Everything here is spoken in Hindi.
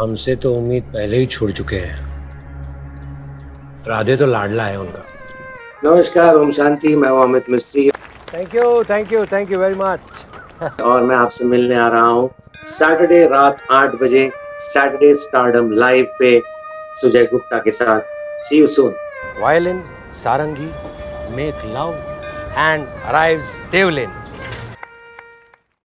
हमसे तो उम्मीद पहले ही छोड़ चुके हैं। राधे तो लाडला है उनका। नमस्कार ओम शांति। मैं हूँ Amit Mistry. Thank you thank you thank you very much और मैं आपसे मिलने आ रहा हूँ सैटरडे रात आठ बजे सैटरडे स्टारडम लाइव पे सुजय गुप्ता के साथ। See you soon violin sarangi make love and arrives Devlin